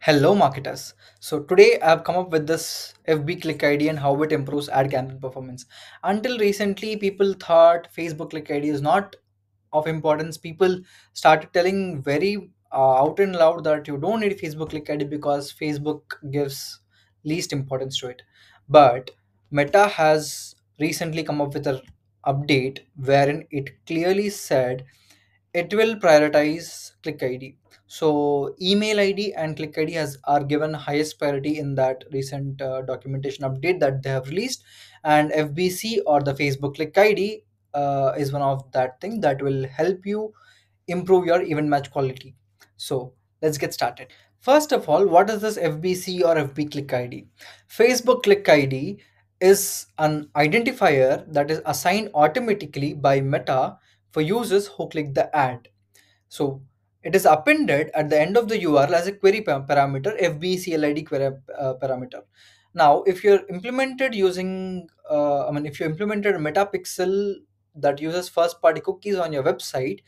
Hello, marketers. So today I've come up with this FB Click ID and how it improves ad campaign performance. Until recently, people thought Facebook Click ID is not of importance. People started telling very uh, out and loud that you don't need Facebook Click ID because Facebook gives least importance to it. But Meta has recently come up with an update wherein it clearly said it will prioritize click id so email id and click id has are given highest priority in that recent uh, documentation update that they have released. And fbc or the facebook click id uh, is one of that thing that will help you improve your event match quality. So let's get started. First of all what is this fbc or fb click id facebook click id is an identifier that is assigned automatically by meta for users who click the ad. So it is appended at the end of the URL as a query pa- parameter, FBCLID query uh, parameter. Now, if you're implemented using, uh, I mean, if you implemented Meta Pixel that uses first party cookies on your website,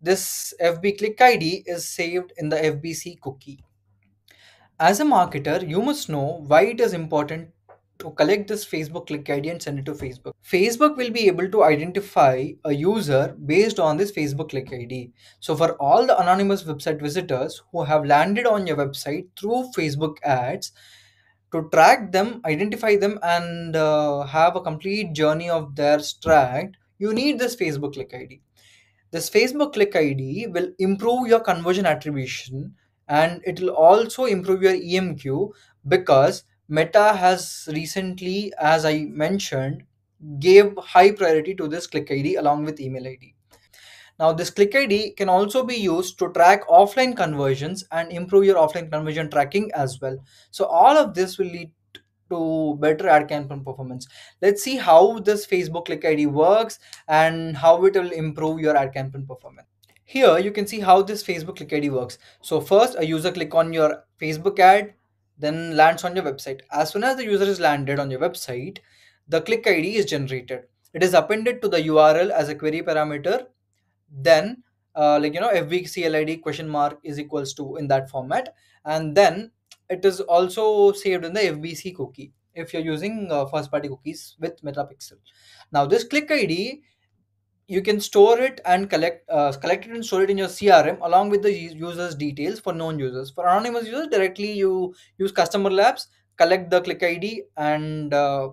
this FB click ID is saved in the FBC cookie. As a marketer, you must know why it is important to collect this Facebook click ID and send it to Facebook. Facebook will be able to identify a user based on this Facebook click ID. So, for all the anonymous website visitors who have landed on your website through Facebook ads, to track them, identify them, and uh, have a complete journey of their track, you need this Facebook click ID. This Facebook click ID will improve your conversion attribution and it will also improve your EMQ because Meta has recently, as I mentioned, gave high priority to this click ID along with email ID. Now, this click ID can also be used to track offline conversions and improve your offline conversion tracking as well. So, all of this will lead to better ad campaign performance. Let's see how this Facebook click ID works and how it will improve your ad campaign performance. Here you can see how this Facebook click ID works. So first a user click on your Facebook ad, then lands on your website. As soon as the user is landed on your website, the click ID is generated. It is appended to the URL as a query parameter. Then uh, like you know FBCLID question mark is equals to in that format, and then it is also saved in the FBC cookie if you're using uh, first party cookies with Meta Pixel. Now this click ID you can store it and collect uh, collect it and store it in your crm along with the users details for known users. For anonymous users directly you use CustomerLabs collect the click id and uh,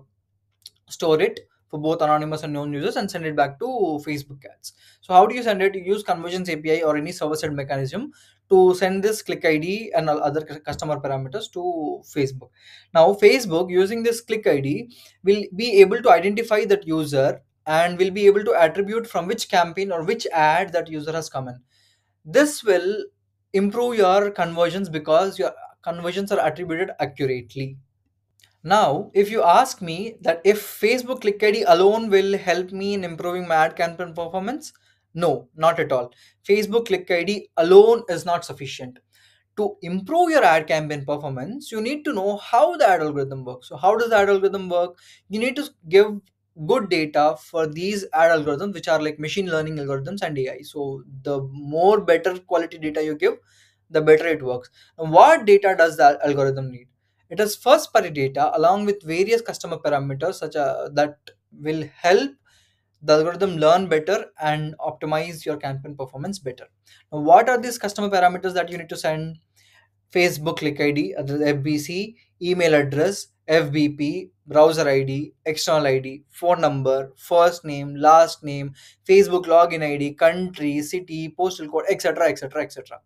store it for both anonymous and known users and send it back to facebook ads. So how do you send it? Use conversions api or any server side mechanism to send this click id and other cu- customer parameters to facebook. Now facebook using this click id will be able to identify that user and we'll be able to attribute from which campaign or which ad that user has come in. This will improve your conversions because your conversions are attributed accurately. Now, if you ask me that if Facebook Click ID alone will help me in improving my ad campaign performance, no, not at all. Facebook Click ID alone is not sufficient. To improve your ad campaign performance, you need to know how the ad algorithm works. So, how does the ad algorithm work? You need to give good data for these ad algorithms, which are like machine learning algorithms and AI. So, the more better quality data you give, the better it works. Now, what data does the algorithm need? It has first party data along with various customer parameters such as that will help the algorithm learn better and optimize your campaign performance better. Now, what are these customer parameters that you need to send? Facebook click ID, FBC, email address, FBP, browser ID, external ID, phone number, first name, last name, Facebook login ID, country, city, postal code, etc., etc., etc.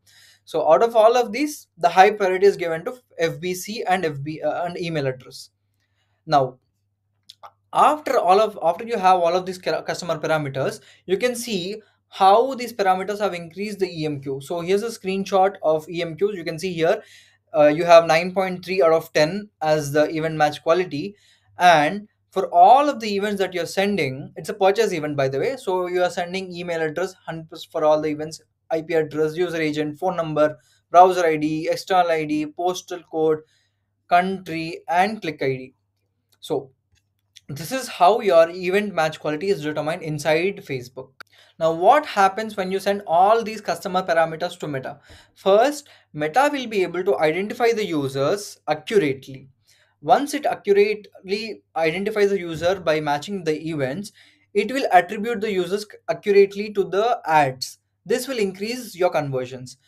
So out of all of these, the high priority is given to FBC and FB uh, and email address. Now, after all of after you have all of these customer parameters, you can see how these parameters have increased the EMQ. So here's a screenshot of EMQs. You can see here uh, you have 9.3 out of 10 as the event match quality and for all of the events that you're sending it's a purchase event by the way so you are sending email address 100% for all the events ip address user agent phone number browser id external id postal code country and click id so this is how your event match quality is determined inside Facebook. Now, what happens when you send all these customer parameters to Meta? First, meta will be able to identify the users accurately once it accurately identifies the user by matching the events it will attribute the users accurately to the ads this will increase your conversions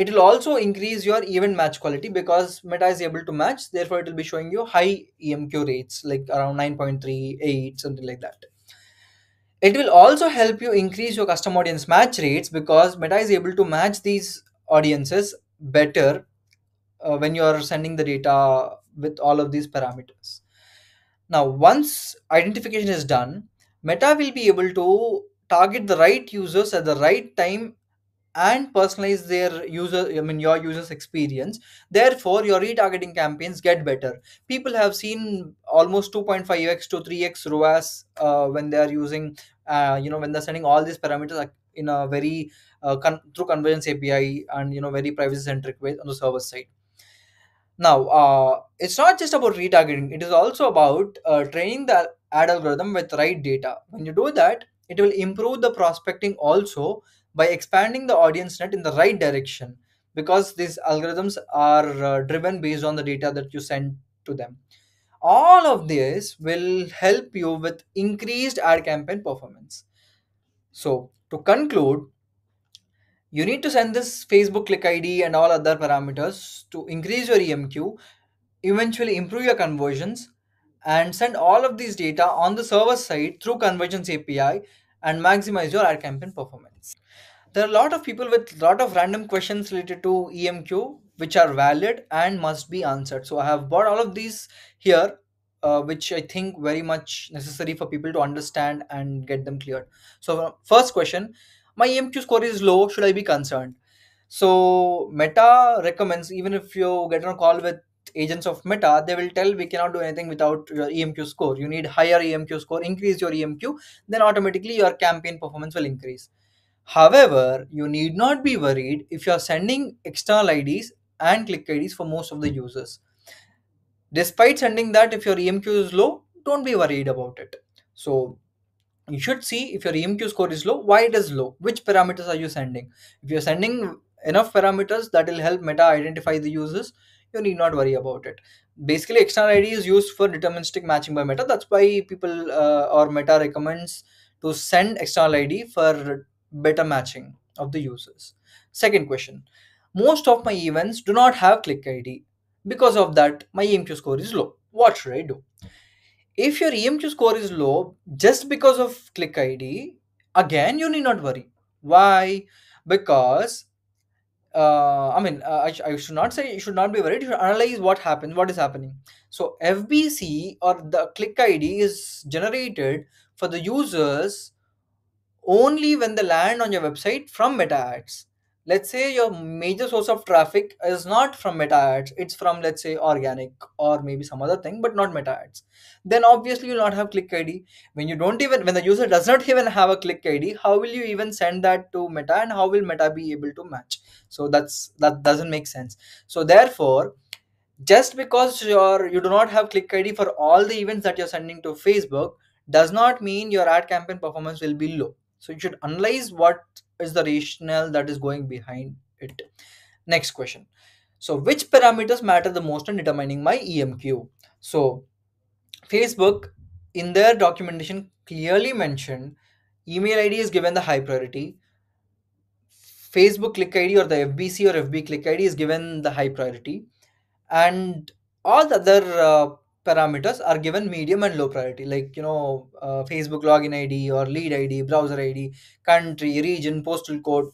it will also increase your event match quality because meta is able to match. Therefore it will be showing you high emq rates like around 9.38 something like that. It will also help you increase your custom audience match rates because meta is able to match these audiences better uh, when you are sending the data with all of these parameters. Now once identification is done meta will be able to target the right users at the right time and personalize their user i mean your users experience. Therefore your retargeting campaigns get better. People have seen almost 2.5x to 3x roas uh, when they are using uh, you know when they're sending all these parameters in a very uh, con- through conversions api and you know very privacy centric way on the server side. Now, uh, it's not just about retargeting, it is also about uh, training the ad algorithm with right data. When you do that, it will improve the prospecting also by expanding the audience net in the right direction because these algorithms are uh, driven based on the data that you send to them. All of this will help you with increased ad campaign performance. So, to conclude, you need to send this Facebook click ID and all other parameters to increase your EMQ eventually improve your conversions and send all of these data on the server side through conversions API and maximize your ad campaign performance. There are a lot of people with a lot of random questions related to EMQ which are valid and must be answered. So I have brought all of these here uh, which I think very much necessary for people to understand and get them cleared. So first question, my EMQ score is low, should I be concerned? So Meta recommends even if you get on a call with agents of Meta, they will tell we cannot do anything without your EMQ score. You need higher EMQ score, increase your EMQ, then automatically your campaign performance will increase. However, you need not be worried if you are sending external IDs and click IDs for most of the users. Despite sending that, if your EMQ is low, don't be worried about it. So you should see if your EMQ score is low, why it is low, which parameters are you sending. If you're sending enough parameters that will help Meta identify the users, you need not worry about it. Basically, external ID is used for deterministic matching by Meta. That's why people uh, or Meta recommends to send external ID for better matching of the users. Second question Most of my events do not have click ID. Because of that, my EMQ score is low. What should I do? If your EMQ score is low just because of click ID, again, you need not worry. Why? Because uh, I mean, uh, I, sh- I should not say you should not be worried. You should analyze what happens, what is happening. So FBC or the click ID is generated for the users only when they land on your website from meta ads. Let's say your major source of traffic is not from meta ads, it's from let's say organic or maybe some other thing, but not meta ads. Then obviously you'll not have click ID. When you don't even when the user does not even have a click ID, how will you even send that to meta and how will meta be able to match? So that's that doesn't make sense. So therefore, just because you're you do not have click id for all the events that you're sending to facebook does not mean your ad campaign performance will be low so you should analyze what is the rationale that is going behind it? Next question. So which parameters matter the most in determining my emq so facebook in their documentation clearly mentioned email id is given the high priority. Facebook click id or the fbc or fb click id is given the high priority. And all the other uh, parameters are given medium and low priority. Like you know uh, facebook login id or lead id browser id country region postal code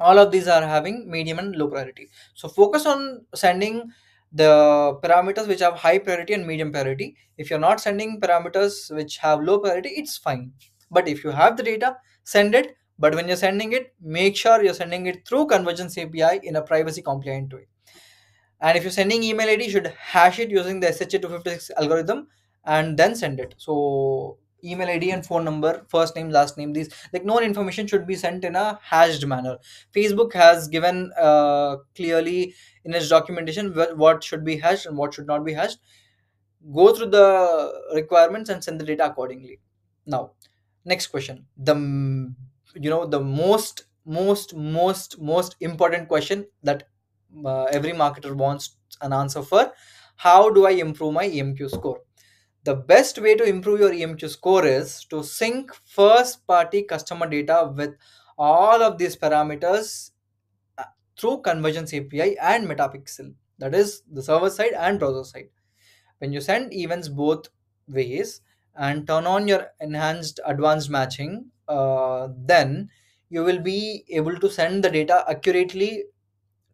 all of these are having medium and low priority. So focus on sending the parameters which have high priority and medium priority. If you're not sending parameters which have low priority it's fine. But if you have the data send it. But when you're sending it make sure you're sending it through conversions api in a privacy compliant way and if you're sending email id you should hash it using the sha256 algorithm and then send it. So email id and phone number first name last name these like known information should be sent in a hashed manner. Facebook has given uh, clearly in its documentation wh- what should be hashed and what should not be hashed. Go through the requirements and send the data accordingly. Now next question. The you know the most most most most important question that uh, every marketer wants an answer for how do I improve my EMQ score? The best way to improve your EMQ score is to sync first party customer data with all of these parameters uh, through Conversions API and Meta Pixel. That is the server side and browser side. When you send events both ways and turn on your enhanced advanced matching, uh, then you will be able to send the data accurately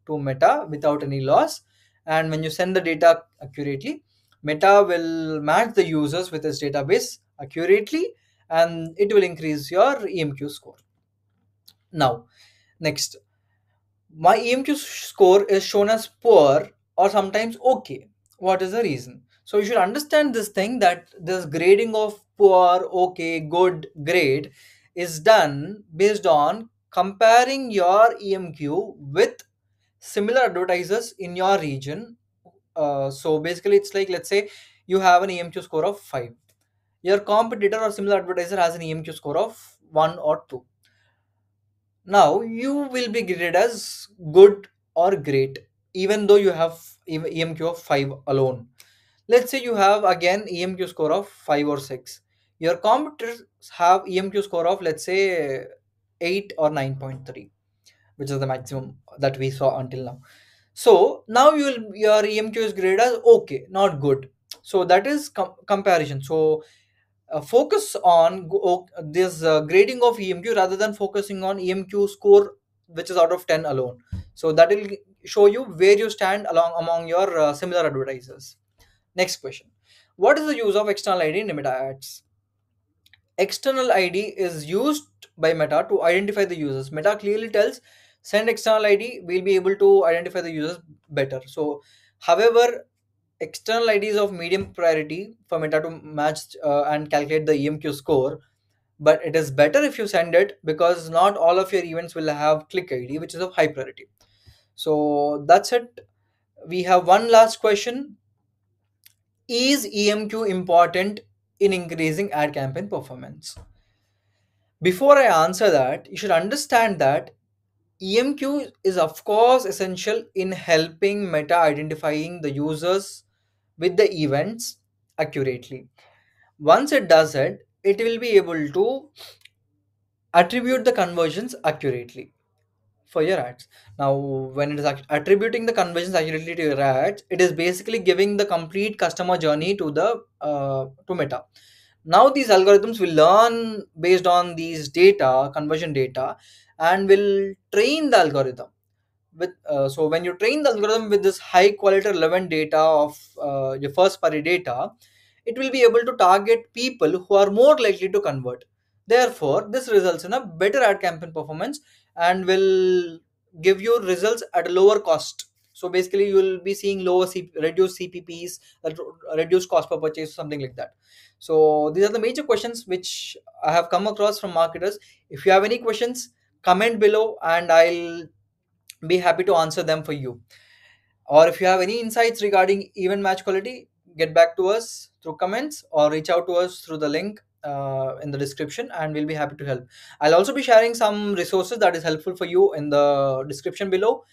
to Meta without any loss. And when you send the data accurately, Meta will match the users with its database accurately and it will increase your EMQ score. Now, next, my EMQ score is shown as poor or sometimes okay. What is the reason? So you should understand this thing that this grading of poor, okay, good, grade is done based on comparing your EMQ with similar advertisers in your region. Uh, so basically, it's like let's say you have an EMQ score of 5. Your competitor or similar advertiser has an EMQ score of 1 or 2 now you will be graded as good or great even though you have EMQ of 5 alone. Let's say you have again EMQ score of 5 or 6. Your competitors have EMQ score of let's say 8 or 9.3 which is the maximum that we saw until now. So now you will your EMQ is graded as okay, not good. So that is com- comparison. So uh, focus on go- this uh, grading of EMQ rather than focusing on EMQ score, which is out of 10 alone. So that will show you where you stand along among your uh, similar advertisers. Next question What is the use of external ID in Meta ads? External ID is used by Meta to identify the users. Meta clearly tells send external ID, we'll be able to identify the users better. So, however, external IDs of medium priority for Meta to match uh, and calculate the EMQ score. But it is better if you send it because not all of your events will have click ID, which is of high priority. So that's it. We have one last question. Is EMQ important in increasing ad campaign performance? Before I answer that, you should understand that EMQ is of course essential in helping Meta identifying the users with the events accurately. Once it does it, it will be able to attribute the conversions accurately for your ads. Now, when it is attributing the conversions accurately to your ads, it is basically giving the complete customer journey to the uh, to Meta. Now, these algorithms will learn based on these data, conversion data, and will train the algorithm with uh, so when you train the algorithm with this high quality relevant data of uh, your first party data it will be able to target people who are more likely to convert. Therefore this results in a better ad campaign performance and will give you results at a lower cost. So basically you will be seeing lower C- reduced cpps uh, reduced cost per purchase something like that. So these are the major questions which i have come across from marketers. If you have any questions comment below and i'll be happy to answer them for you. Or if you have any insights regarding event match quality, get back to us through comments or reach out to us through the link uh, in the description and we'll be happy to help. I'll also be sharing some resources that is helpful for you in the description below.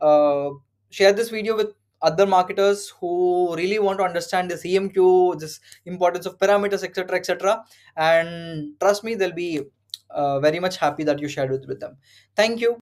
Uh, share this video with other marketers who really want to understand this EMQ, this importance of parameters, etc., etc. And trust me, they'll be Uh, very much happy that you shared it with them. Thank you.